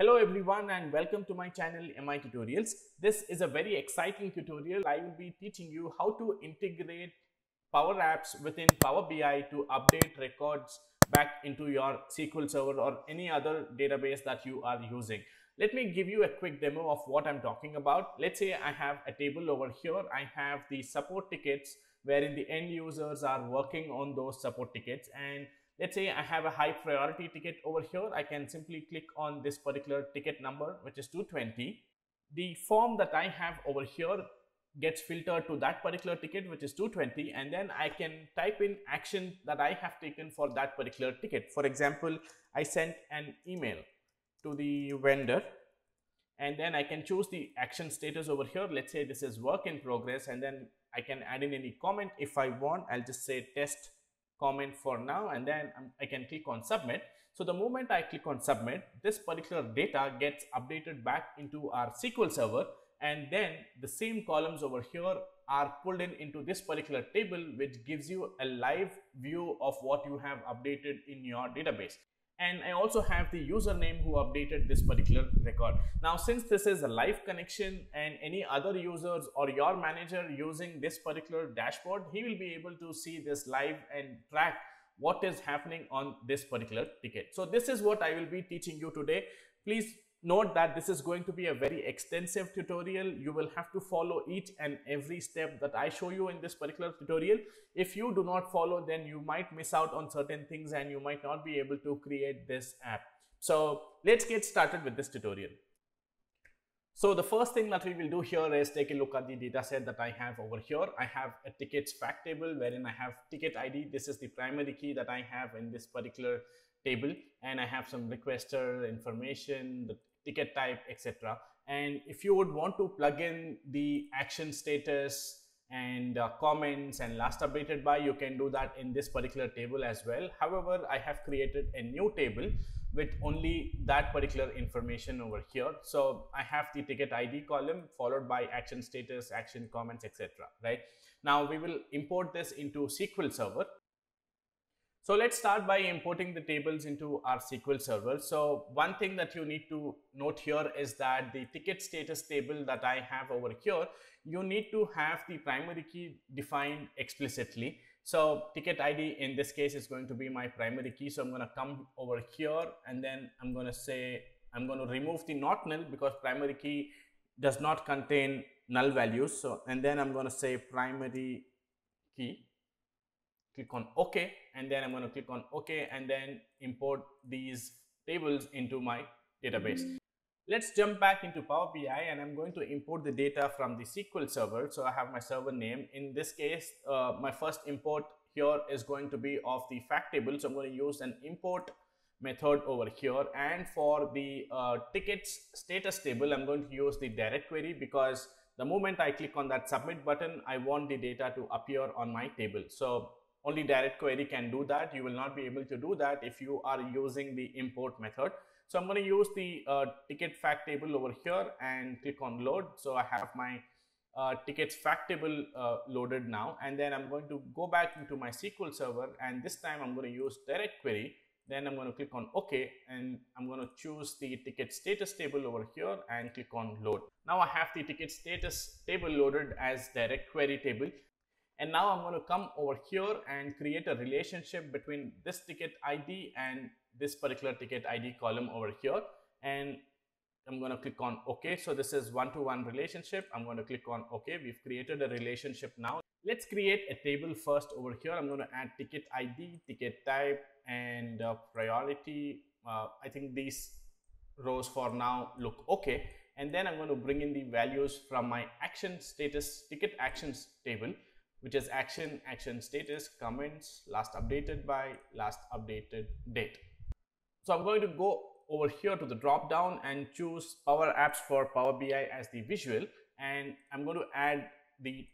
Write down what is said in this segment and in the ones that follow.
Hello everyone and welcome to my channel MI Tutorials. This is a very exciting tutorial. I will be teaching you how to integrate Power Apps within Power BI to update records back into your SQL Server or any other database that you are using. Let me give you a quick demo of what I'm talking about. Let's say I have a table over here. I have the support tickets wherein the end users are working on those support tickets and let's say I have a high priority ticket over here. I can simply click on this particular ticket number, which is 220. The form that I have over here gets filtered to that particular ticket, which is 220. And then I can type in action that I have taken for that particular ticket. For example, I sent an email to the vendor and then I can choose the action status over here. Let's say this is work in progress and then I can add in any comment if I want. I'll just say test comment for now and then um, I can click on submit. So the moment I click on submit, this particular data gets updated back into our SQL server and then the same columns over here are pulled in into this particular table which gives you a live view of what you have updated in your database and I also have the username who updated this particular record. Now since this is a live connection and any other users or your manager using this particular dashboard, he will be able to see this live and track what is happening on this particular ticket. So this is what I will be teaching you today. Please note that this is going to be a very extensive tutorial. You will have to follow each and every step that I show you in this particular tutorial. If you do not follow, then you might miss out on certain things and you might not be able to create this app. So let's get started with this tutorial. So the first thing that we will do here is take a look at the data set that I have over here. I have a tickets fact table wherein I have ticket ID. This is the primary key that I have in this particular table and I have some requester information, the ticket type, etc. And if you would want to plug in the action status and uh, comments and last updated by, you can do that in this particular table as well. However, I have created a new table with only that particular information over here. So I have the ticket ID column followed by action status, action comments, etc. Right now we will import this into SQL Server so let's start by importing the tables into our SQL Server. So one thing that you need to note here is that the ticket status table that I have over here, you need to have the primary key defined explicitly. So ticket ID in this case is going to be my primary key. So I'm going to come over here and then I'm going to say, I'm going to remove the not null because primary key does not contain null values. So, and then I'm going to say primary key click on OK and then I'm going to click on OK and then import these tables into my database. Let's jump back into Power BI and I'm going to import the data from the SQL server. So I have my server name. In this case, uh, my first import here is going to be of the fact table. So I'm going to use an import method over here and for the uh, tickets status table I'm going to use the direct query because the moment I click on that submit button I want the data to appear on my table so only direct query can do that. You will not be able to do that if you are using the import method. So I'm going to use the uh, ticket fact table over here and click on load. So I have my uh, tickets fact table uh, loaded now and then I'm going to go back into my SQL server and this time I'm going to use direct query then I'm going to click on OK and I'm going to choose the ticket status table over here and click on load. Now I have the ticket status table loaded as direct query table and now I'm going to come over here and create a relationship between this ticket ID and this particular ticket ID column over here. And I'm going to click on OK. So this is one-to-one -one relationship. I'm going to click on OK. We've created a relationship now. Let's create a table first over here. I'm going to add ticket ID, ticket type, and uh, priority. Uh, I think these rows for now look okay. And then I'm going to bring in the values from my action status ticket actions table which is action, action status, comments, last updated by, last updated date. So I'm going to go over here to the drop down and choose Power Apps for Power BI as the visual and I'm going to add the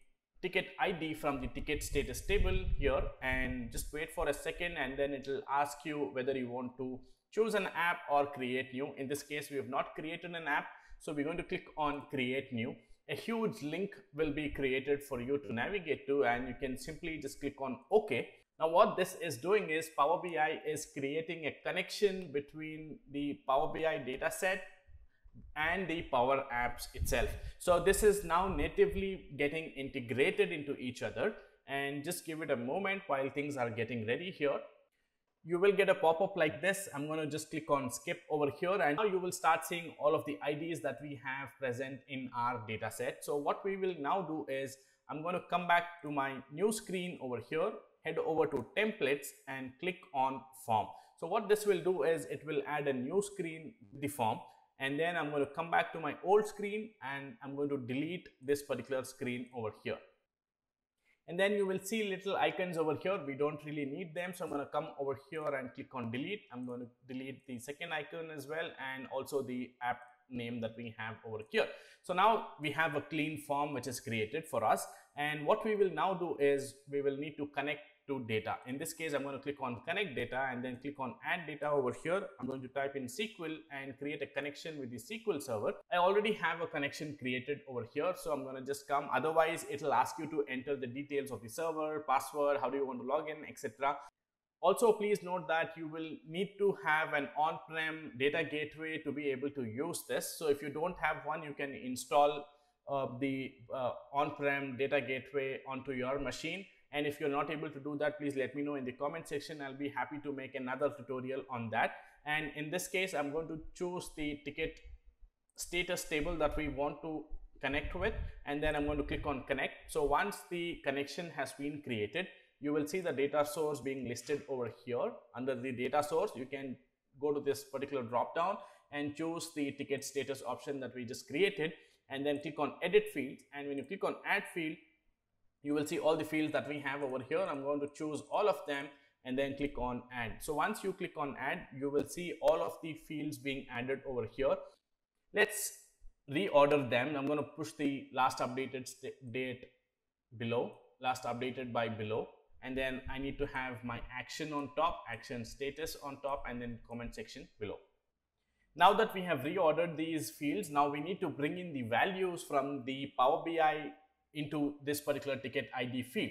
ticket ID from the ticket status table here and just wait for a second and then it will ask you whether you want to choose an app or create new. In this case, we have not created an app. So we're going to click on create new a huge link will be created for you to navigate to and you can simply just click on OK Now what this is doing is Power BI is creating a connection between the Power BI dataset and the Power Apps itself. So this is now natively getting integrated into each other and just give it a moment while things are getting ready here. You will get a pop-up like this. I'm going to just click on skip over here and now you will start seeing all of the IDs that we have present in our data set. So what we will now do is I'm going to come back to my new screen over here, head over to templates and click on form. So what this will do is it will add a new screen, the form and then I'm going to come back to my old screen and I'm going to delete this particular screen over here. And then you will see little icons over here. We don't really need them. So I'm going to come over here and click on delete. I'm going to delete the second icon as well and also the app name that we have over here. So now we have a clean form which is created for us. And what we will now do is we will need to connect to data. In this case, I'm going to click on connect data and then click on add data over here. I'm going to type in SQL and create a connection with the SQL server. I already have a connection created over here. So I'm going to just come. Otherwise, it'll ask you to enter the details of the server, password, how do you want to log in, etc. Also, please note that you will need to have an on-prem data gateway to be able to use this. So if you don't have one, you can install uh, the uh, on-prem data gateway onto your machine and if you're not able to do that, please let me know in the comment section. I'll be happy to make another tutorial on that. And in this case, I'm going to choose the ticket status table that we want to connect with. And then I'm going to click on connect. So once the connection has been created, you will see the data source being listed over here. Under the data source, you can go to this particular drop down and choose the ticket status option that we just created and then click on edit fields and when you click on add field you will see all the fields that we have over here. I'm going to choose all of them and then click on add. So once you click on add, you will see all of the fields being added over here. Let's reorder them. I'm going to push the last updated date below, last updated by below. And then I need to have my action on top, action status on top, and then comment section below. Now that we have reordered these fields, now we need to bring in the values from the Power BI into this particular ticket ID field.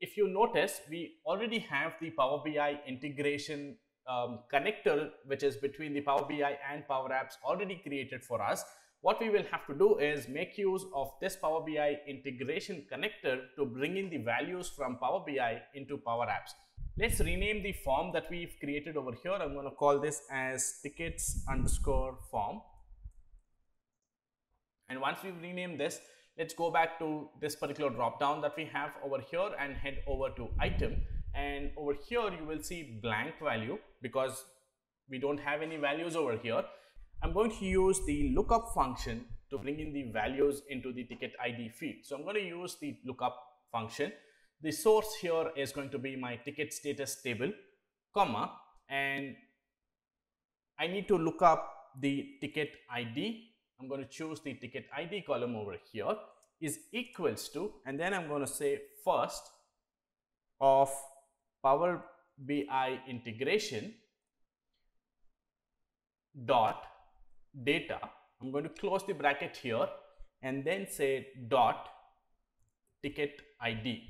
If you notice, we already have the Power BI integration um, connector, which is between the Power BI and Power Apps already created for us. What we will have to do is make use of this Power BI integration connector to bring in the values from Power BI into Power Apps. Let's rename the form that we've created over here. I'm going to call this as tickets underscore form. And once we've renamed this, let's go back to this particular drop down that we have over here and head over to item. And over here you will see blank value because we don't have any values over here. I'm going to use the lookup function to bring in the values into the ticket id field. So i'm going to use the lookup function. The source here is going to be my ticket status table comma and i need to look up the ticket id I'm going to choose the ticket ID column over here is equals to and then I'm going to say first of Power BI integration dot data. I'm going to close the bracket here and then say dot ticket ID.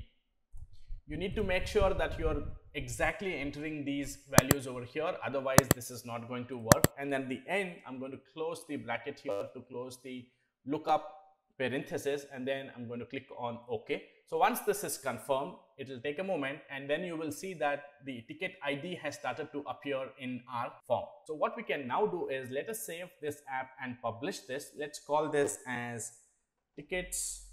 You need to make sure that you're exactly entering these values over here otherwise this is not going to work and then the end I'm going to close the bracket here to close the lookup parenthesis and then I'm going to click on OK. So once this is confirmed, it will take a moment and then you will see that the ticket ID has started to appear in our form. So what we can now do is let us save this app and publish this. Let's call this as tickets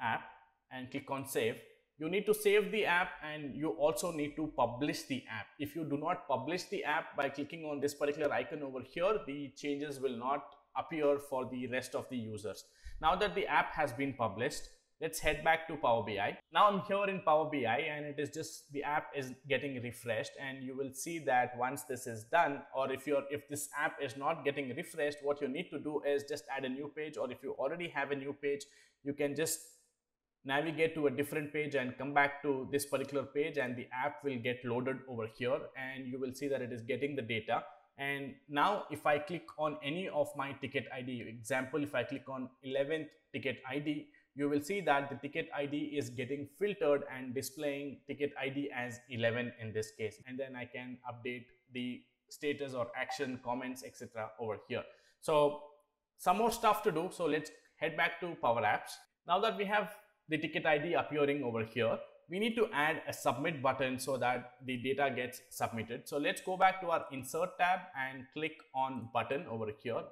app and click on save you need to save the app and you also need to publish the app. If you do not publish the app by clicking on this particular icon over here, the changes will not appear for the rest of the users. Now that the app has been published, let's head back to Power BI. Now I'm here in Power BI and it is just the app is getting refreshed and you will see that once this is done or if you're if this app is not getting refreshed, what you need to do is just add a new page or if you already have a new page, you can just navigate to a different page and come back to this particular page and the app will get loaded over here and you will see that it is getting the data and now if I click on any of my ticket ID example if I click on 11th ticket ID you will see that the ticket ID is getting filtered and displaying ticket ID as 11 in this case. And then I can update the status or action comments etc over here. So some more stuff to do. So let's head back to Power Apps. Now that we have the ticket ID appearing over here, we need to add a submit button so that the data gets submitted. So let's go back to our insert tab and click on button over here.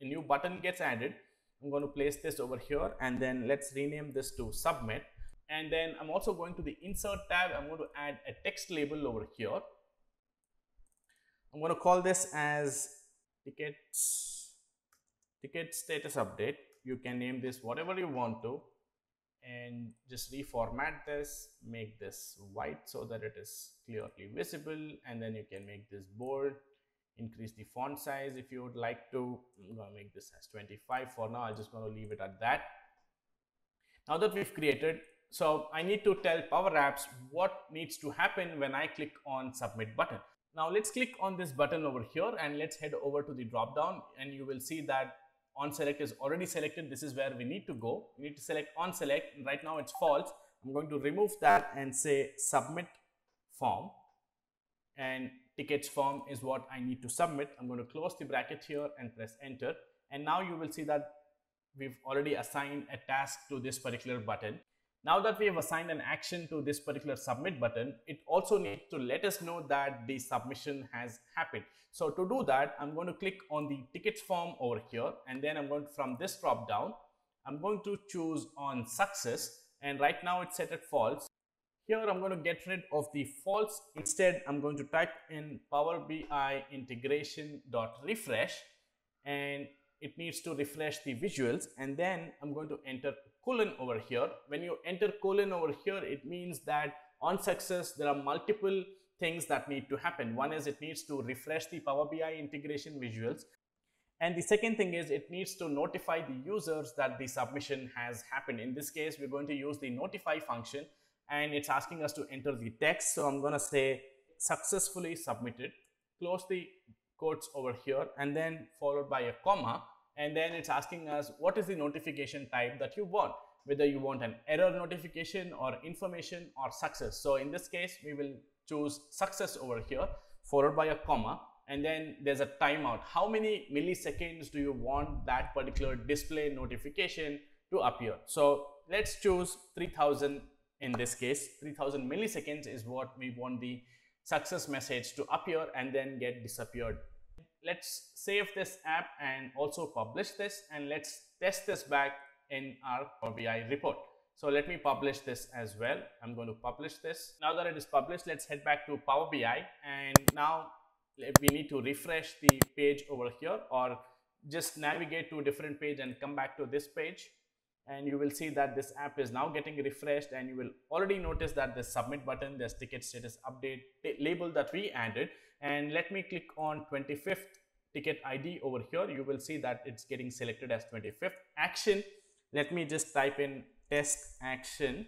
A new button gets added. I'm going to place this over here and then let's rename this to submit. And then I'm also going to the insert tab. I'm going to add a text label over here. I'm going to call this as tickets, ticket status update. You can name this whatever you want to and just reformat this make this white so that it is clearly visible and then you can make this bold. Increase the font size if you would like to. I'm to make this as 25 for now. I'm just going to leave it at that. Now that we've created so i need to tell power apps what needs to happen when i click on submit button. Now let's click on this button over here and let's head over to the drop down and you will see that on select is already selected. This is where we need to go. We need to select on select. Right now it's false. I'm going to remove that and say submit form and tickets form is what I need to submit. I'm going to close the bracket here and press enter. And now you will see that we've already assigned a task to this particular button. Now that we have assigned an action to this particular submit button, it also needs to let us know that the submission has happened. So to do that, I'm going to click on the tickets form over here and then I'm going to, from this drop down, I'm going to choose on success and right now it's set at false. Here I'm going to get rid of the false. Instead, I'm going to type in Power BI integration dot refresh and it needs to refresh the visuals and then I'm going to enter colon over here. When you enter colon over here, it means that on success, there are multiple things that need to happen. One is it needs to refresh the Power BI integration visuals. And the second thing is it needs to notify the users that the submission has happened. In this case, we're going to use the notify function and it's asking us to enter the text. So I'm going to say successfully submitted, close the quotes over here and then followed by a comma and then it's asking us what is the notification type that you want? Whether you want an error notification or information or success. So in this case we will choose success over here followed by a comma. And then there's a timeout. How many milliseconds do you want that particular display notification to appear? So let's choose 3000 in this case. 3000 milliseconds is what we want the success message to appear and then get disappeared. Let's save this app and also publish this and let's test this back in our Power BI report. So let me publish this as well. I'm going to publish this. Now that it is published, let's head back to Power BI and now we need to refresh the page over here or just navigate to a different page and come back to this page and you will see that this app is now getting refreshed and you will already notice that the submit button there's ticket status update label that we added and let me click on 25th ticket id over here. You will see that it's getting selected as 25th action. Let me just type in test action.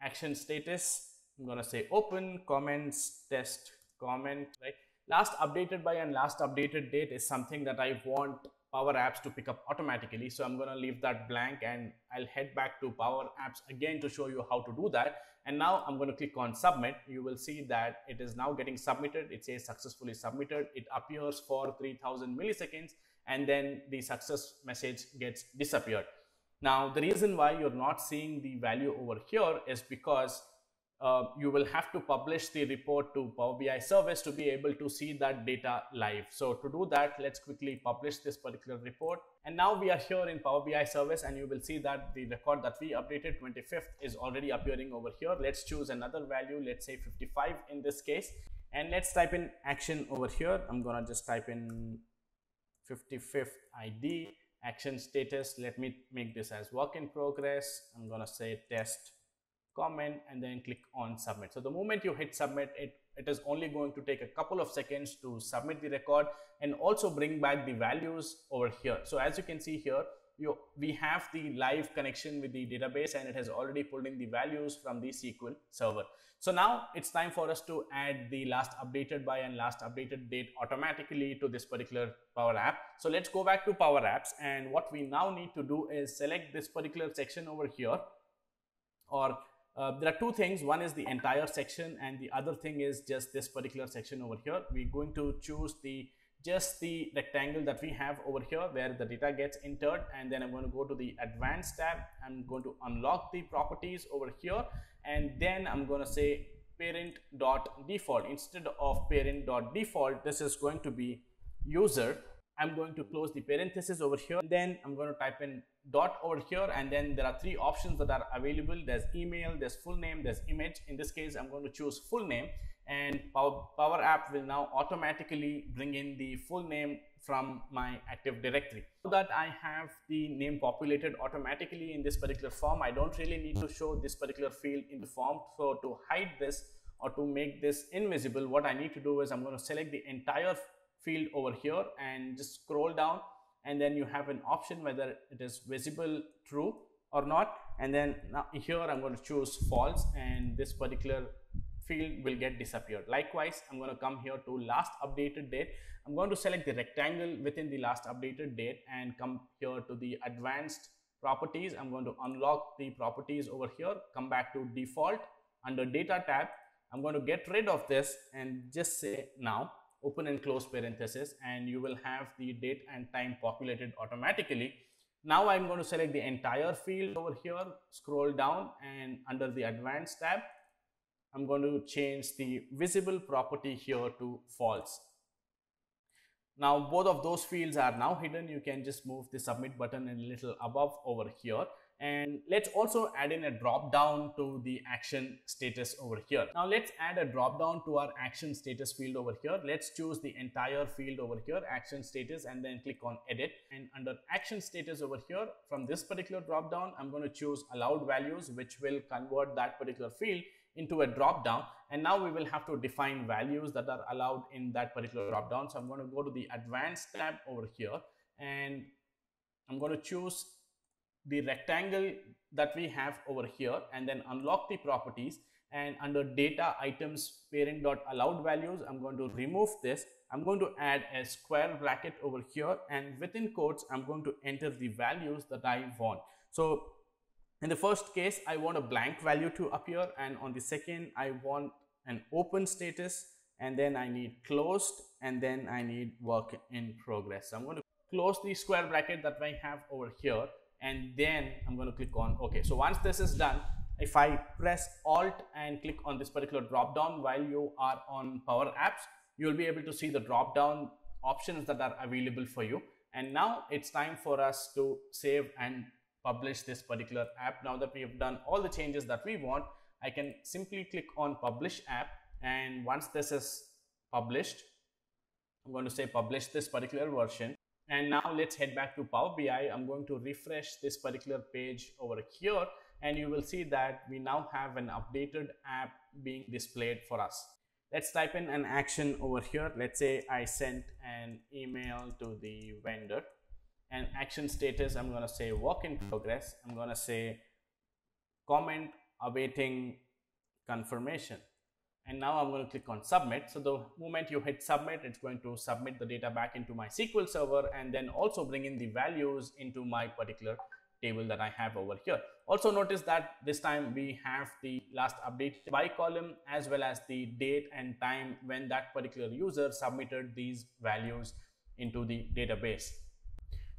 Action status. I'm gonna say open comments test comment right? Last updated by and last updated date is something that i want Power Apps to pick up automatically. So I'm going to leave that blank and I'll head back to Power Apps again to show you how to do that. And now I'm going to click on submit. You will see that it is now getting submitted. It says successfully submitted. It appears for 3000 milliseconds and then the success message gets disappeared. Now, the reason why you're not seeing the value over here is because uh, you will have to publish the report to Power BI service to be able to see that data live. So to do that, let's quickly publish this particular report. And now we are here in Power BI service and you will see that the record that we updated 25th is already appearing over here. Let's choose another value, let's say 55 in this case. And let's type in action over here. I'm gonna just type in 55th ID, action status. Let me make this as work in progress. I'm gonna say test comment and then click on submit. So the moment you hit submit, it, it is only going to take a couple of seconds to submit the record and also bring back the values over here. So as you can see here, you, we have the live connection with the database and it has already pulled in the values from the SQL server. So now it's time for us to add the last updated by and last updated date automatically to this particular Power App. So let's go back to Power Apps and what we now need to do is select this particular section over here or uh, there are two things. One is the entire section and the other thing is just this particular section over here. We're going to choose the just the rectangle that we have over here where the data gets entered and then I'm going to go to the advanced tab. I'm going to unlock the properties over here and then I'm going to say parent dot default. Instead of parent dot default this is going to be user I'm going to close the parenthesis over here. Then I'm going to type in dot over here. And then there are three options that are available. There's email there's full name there's image. In this case I'm going to choose full name. And Power, Power App will now automatically bring in the full name from my Active Directory. So that I have the name populated automatically in this particular form, I don't really need to show this particular field in the form. So to hide this or to make this invisible, what I need to do is I'm going to select the entire field over here and just scroll down and then you have an option whether it is visible true or not and then here I'm going to choose false and this particular field will get disappeared. Likewise, I'm going to come here to last updated date. I'm going to select the rectangle within the last updated date and come here to the advanced properties. I'm going to unlock the properties over here, come back to default under data tab. I'm going to get rid of this and just say now open and close parenthesis and you will have the date and time populated automatically. Now I'm going to select the entire field over here, scroll down and under the advanced tab, I'm going to change the visible property here to false. Now both of those fields are now hidden. You can just move the submit button a little above over here. And let's also add in a drop down to the action status over here. Now let's add a drop down to our action status field over here. Let's choose the entire field over here, action status, and then click on edit. And under action status over here, from this particular drop down, I'm going to choose allowed values, which will convert that particular field into a drop down and now we will have to define values that are allowed in that particular drop down so i'm going to go to the advanced tab over here and i'm going to choose the rectangle that we have over here and then unlock the properties. And under data items parent dot allowed values i'm going to remove this. I'm going to add a square bracket over here. And within quotes i'm going to enter the values that i want. So in the first case, I want a blank value to appear. And on the second, I want an open status. And then I need closed. And then I need work in progress. So I'm going to close the square bracket that I have over here and then I'm going to click on OK. So once this is done, if I press Alt and click on this particular drop down while you are on Power Apps, you'll be able to see the drop down options that are available for you. And now it's time for us to save and publish this particular app. Now that we have done all the changes that we want, I can simply click on publish app and once this is published, I'm going to say publish this particular version. And now let's head back to Power BI. I'm going to refresh this particular page over here and you will see that we now have an updated app being displayed for us. Let's type in an action over here. Let's say I sent an email to the vendor and action status i'm going to say work in progress i'm going to say comment awaiting confirmation and now i'm going to click on submit. So the moment you hit submit it's going to submit the data back into my sql server and then also bring in the values into my particular table that i have over here. Also notice that this time we have the last update by column as well as the date and time when that particular user submitted these values into the database.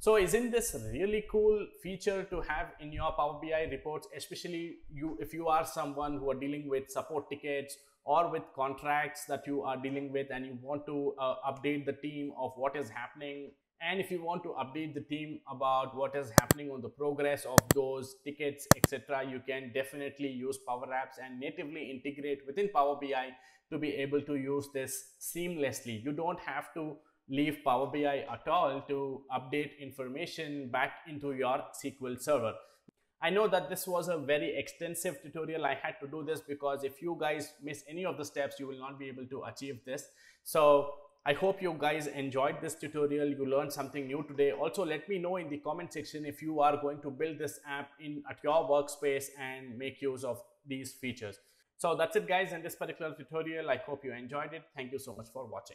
So isn't this really cool feature to have in your Power BI reports, especially you if you are someone who are dealing with support tickets or with contracts that you are dealing with and you want to uh, update the team of what is happening and if you want to update the team about what is happening on the progress of those tickets etc you can definitely use power apps and natively integrate within power bi to be able to use this seamlessly you don't have to leave Power BI at all to update information back into your SQL server. I know that this was a very extensive tutorial. I had to do this because if you guys miss any of the steps, you will not be able to achieve this. So I hope you guys enjoyed this tutorial. You learned something new today. Also, let me know in the comment section if you are going to build this app in at your workspace and make use of these features. So that's it guys in this particular tutorial. I hope you enjoyed it. Thank you so much for watching.